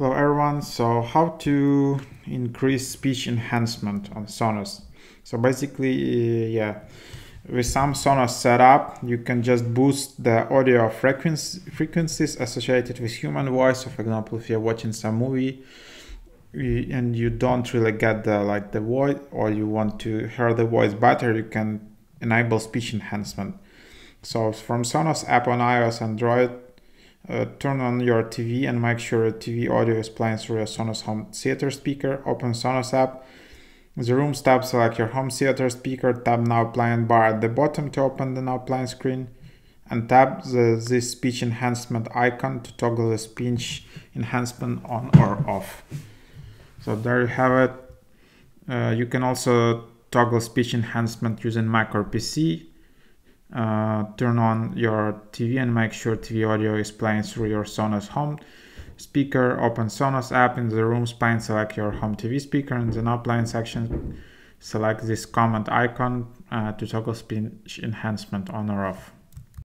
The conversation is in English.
Hello everyone, so how to increase speech enhancement on Sonos. So basically, uh, yeah, with some Sonos setup, you can just boost the audio frequency, frequencies associated with human voice. So for example, if you're watching some movie and you don't really get the like the voice or you want to hear the voice better, you can enable speech enhancement. So from Sonos app on iOS, and Android, uh, turn on your TV and make sure TV audio is playing through your Sonos home theater speaker. Open Sonos app. The room tab, select your home theater speaker, tap now playing bar at the bottom to open the now playing screen and tap the, this speech enhancement icon to toggle the speech enhancement on or off. So there you have it. Uh, you can also toggle speech enhancement using Mac or PC uh, turn on your TV and make sure TV audio is playing through your Sonos home speaker. Open Sonos app in the room pane, select your home TV speaker in the now playing section. Select this comment icon uh, to toggle speech enhancement on or off.